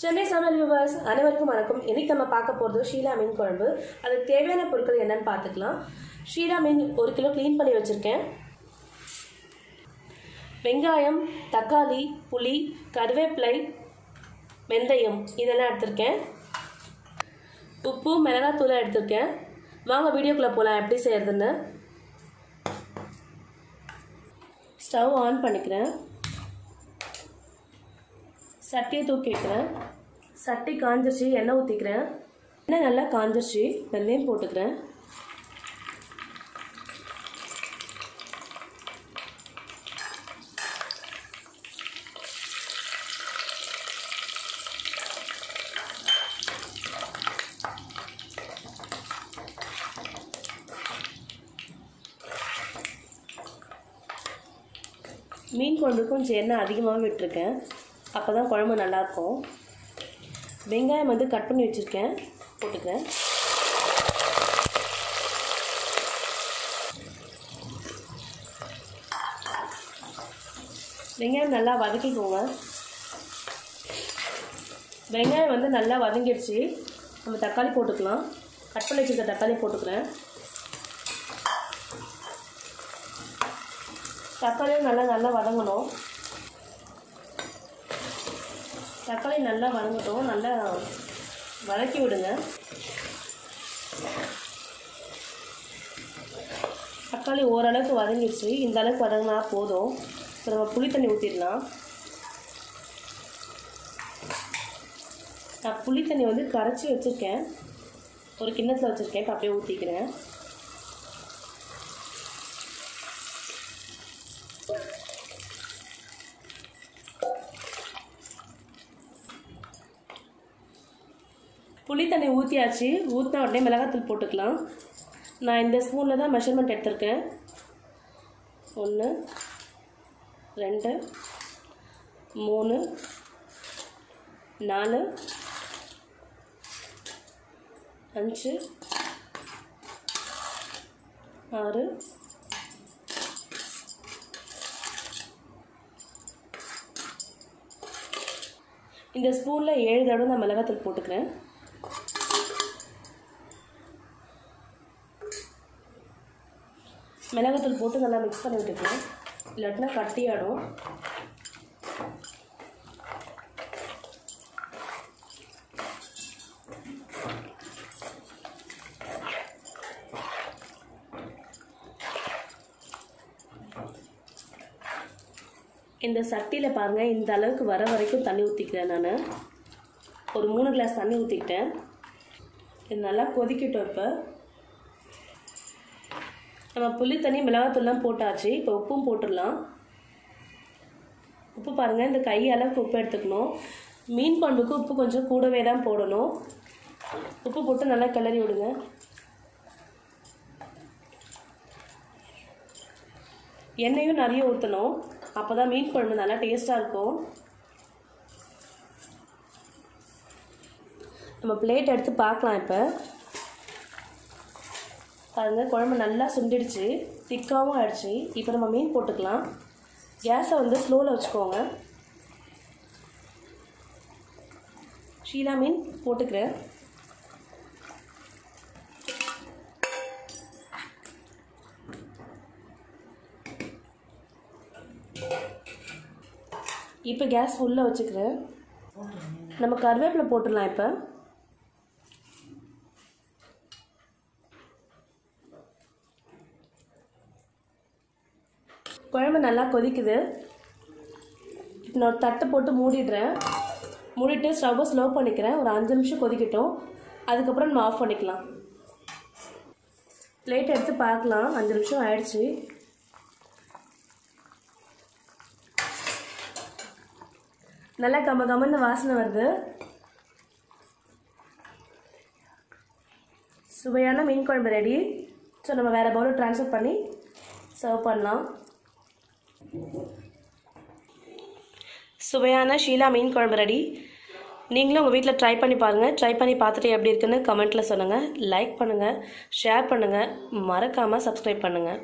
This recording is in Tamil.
சென்னை சமையல் விவாஸ் அனைவருக்கும் வணக்கம். இன்னைக்கு நம்ம பார்க்க போகிறது ஷீலா மீன் குழம்பு. அதுக்கு தேவையான பொருட்கள் என்னன்னு பார்த்துக்கலாம். ஷீலா மீன் ஒரு கிலோ க்ளீன் பண்ணி வச்சுருக்கேன். வெங்காயம் தக்காளி புளி கருவேப்பிலை வெந்தயம் இதெல்லாம் எடுத்திருக்கேன். உப்பு மிளகாத்தூளை எடுத்திருக்கேன். வாங்க வீடியோக்குள்ளே போகலாம் எப்படி செய்கிறதுன்னு ஸ்டவ் ஆன் பண்ணிக்கிறேன். சட்டியை தூக்கி வைக்கிறேன் சட்டி காஞ்சிருச்சு எண்ணெய் ஊற்றிக்கிறேன் எண்ணெய் நல்லா காஞ்சிருச்சு வெள்ளையும் போட்டுக்கிறேன். மீன் குழம்புக்கு கொஞ்சம் எண்ணெய் அதிகமாக விட்டுருக்கேன். அப்போ தான் குழம்பு நல்லாயிருக்கும். வெங்காயம் வந்து கட் பண்ணி வச்சுருக்கேன். போட்டுக்கிறேன். வெங்காயம் நல்லா வதக்கிக்கோங்க. வெங்காயம் வந்து நல்லா வதங்கிடுச்சு. நம்ம தக்காளி போட்டுக்கலாம். கட் பண்ணி வச்சுருக்க தக்காளி போட்டுக்கிறேன். தக்காளியும் நல்லா நல்லா வதங்கணும். தக்காளி நல்லா வதங்கட்டும். நல்லா வதக்கி விடுங்க. தக்காளி ஓரளவுக்கு வதங்கிடுச்சு. இந்த அளவுக்கு வதங்கினா போதும். இப்போ நம்ம புளி தண்ணி ஊற்றிடலாம் நான் புளி தண்ணி வந்து கரைச்சி வச்சுருக்கேன். ஒரு கிண்ணத்தில் வச்சுருக்கேன். இப்போ அப்படியே ஊற்றிக்கிறேன் புளி தண்ணி ஊற்றியாச்சு ஊற்றினா உடனே மிளகாத்தூள் போட்டுக்கலாம். நான் இந்த ஸ்பூனில் தான் மெஷர்மெண்ட் எடுத்திருக்கேன். ஒன்று ரெண்டு மூணு நாலு அஞ்சு ஆறு இந்த ஸ்பூனில் ஏழு தடவை நான் மிளகாத்தூள் போட்டுக்கிறேன். மிளகாத்தூள் போட்டு நல்லா மிக்ஸ் பண்ணி விட்டுக்கலாம். இல்லாட்டினா கட்டியாடும் இந்த சட்டியில் பாருங்கள் இந்த அளவுக்கு வர வரைக்கும் தண்ணி ஊற்றிக்கிறேன் நான். ஒரு மூணு கிளாஸ் தண்ணி ஊற்றிக்கிட்டேன் இது நல்லா கொதிக்கட்டும் இப்போ. நம்ம புளி தண்ணி மிளகாத்தூள்லாம் போட்டாச்சு இப்போ உப்பும் போட்டுடலாம். உப்பு பாருங்கள் இந்த கை அளவுக்கு உப்பு எடுத்துக்கணும். மீன் குழம்புக்கு உப்பு கொஞ்சம் கூடவே தான் போடணும். உப்பு போட்டு நல்லா கிளறி விடுங்க. எண்ணெயும் நிறைய ஊற்றணும் அப்போ தான் மீன் குழம்பு நல்லா டேஸ்ட்டாக இருக்கும். நம்ம பிளேட் எடுத்து பார்க்கலாம் இப்போ. பாருங்கள் குழம்பு நல்லா சுண்டிடுச்சு. திக்காகவும் ஆயிடுச்சு. இப்போ நம்ம மீன் போட்டுக்கலாம். கேஸை வந்து ஸ்லோவில் வச்சுக்கோங்க. ஷீலா மீன் போட்டுக்கிறேன். இப்போ கேஸ் ஃபுல்லாக வச்சுக்கிறேன். நம்ம கருவேப்பிலை போட்டுடலாம் இப்போ. குழம்பு நல்லா கொதிக்குது. இப்போ நான் தட்டை போட்டு மூடிடுறேன். மூடிட்டு ஸ்டவ்வை ஸ்லோ பண்ணிக்கிறேன். ஒரு அஞ்சு நிமிஷம் கொதிக்கட்டும். அதுக்கப்புறம் நம்ம ஆஃப் பண்ணிக்கலாம். பிளேட் எடுத்து பார்க்கலாம். அஞ்சு நிமிஷம் ஆயிடுச்சு. நல்லா கம்ம கம்மன்னு வாசனை வருது. சுவையான மீன் குழம்பு ரெடி ஸோ நம்ம வேறு பவுலில் ட்ரான்ஸ்ஃபர் பண்ணி சர்வ் பண்ணலாம். சுவையான ஷீலா மீன் குழம்பு ரெடி நீங்களும் உங்கள் வீட்டில் ட்ரை பண்ணி பாருங்கள் ட்ரை பண்ணி பார்த்துட்டு எப்படி இருக்குன்னு கமெண்ட்டில் சொல்லுங்கள் லைக் பண்ணுங்கள் ஷேர் பண்ணுங்கள் மறக்காமல் சப்ஸ்கிரைப் பண்ணுங்கள்